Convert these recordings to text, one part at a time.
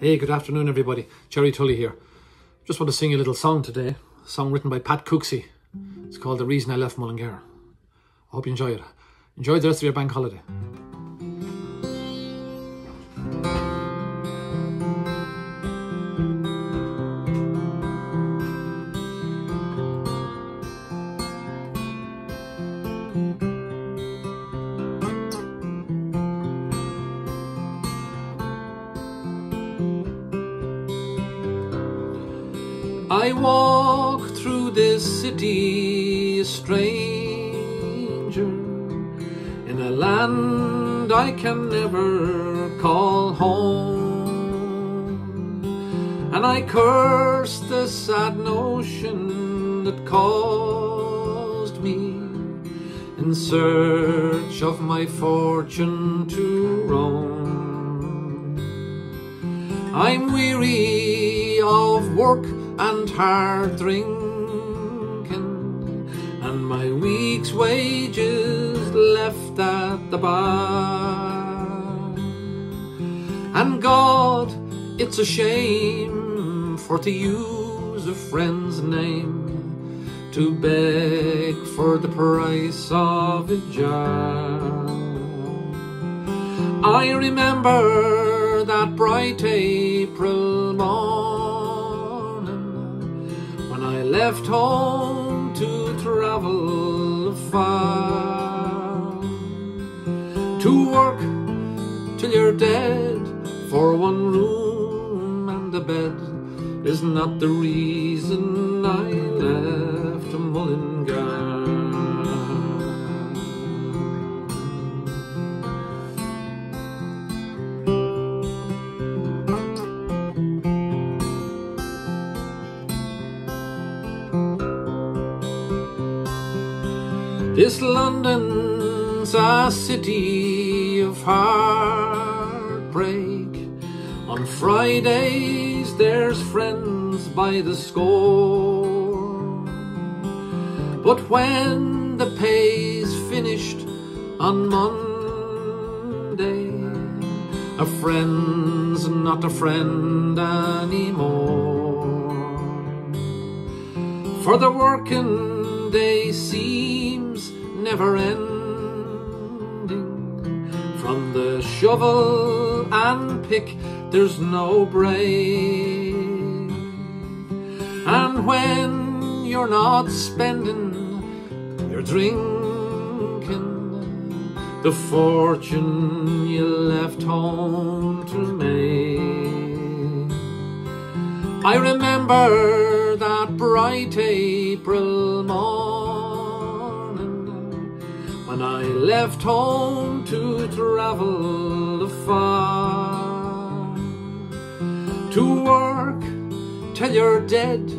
Hey, good afternoon, everybody. Gerry Tully here. Just want to sing you a little song today. A song written by Pat Cooksey. It's called The Reason I Left Mullingar. I hope you enjoy it. Enjoy the rest of your bank holiday. I walk through this city a stranger in a land I can never call home. And I curse the sad notion that caused me in search of my fortune to roam. I'm weary of work and hard drinking, and my week's wages left at the bar. And God, it's a shame for to use a friend's name to beg for the price of a jar. I remember that bright April morning left home to travel far. To work till you're dead for one room and a bed is not the reason I left This London's a city of heartbreak. On Fridays, there's friends by the score. But when the pay's finished on Monday, a friend's not a friend anymore. For the working day seems never ending. From the shovel and pick, there's no break. And when you're not spending, you're drinking the fortune you left home to make. I remember that bright April morning I left home to travel afar. To work till you're dead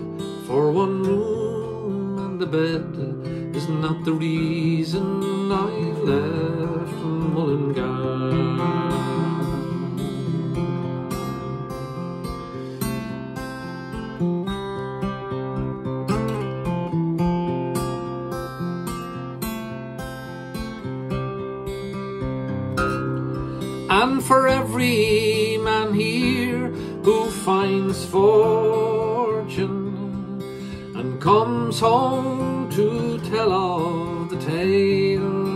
for one room and a bed is not the reason I left Mullingar. And for every man here who finds fortune and comes home to tell of the tale.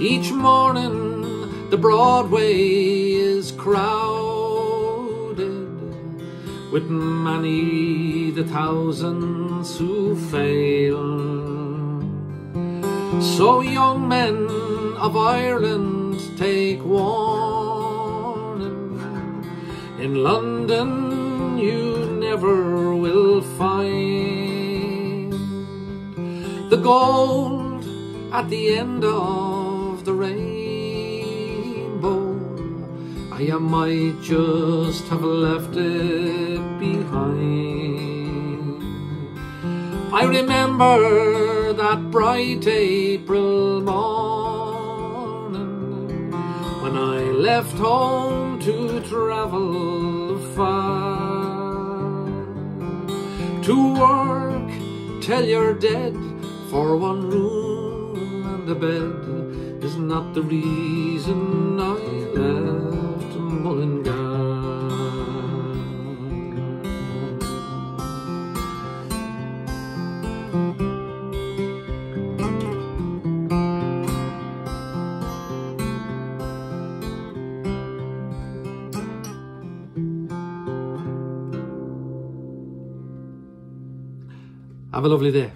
Each morning the Broadway is crowded with many the thousands who fail. So young men of Ireland take warning. In London you never will find the gold at the end of the rainbow. I might just have left it behind. I remember that bright April morning left home to travel far. To work till you're dead for one room and a bed is not the reason Have a lovely day.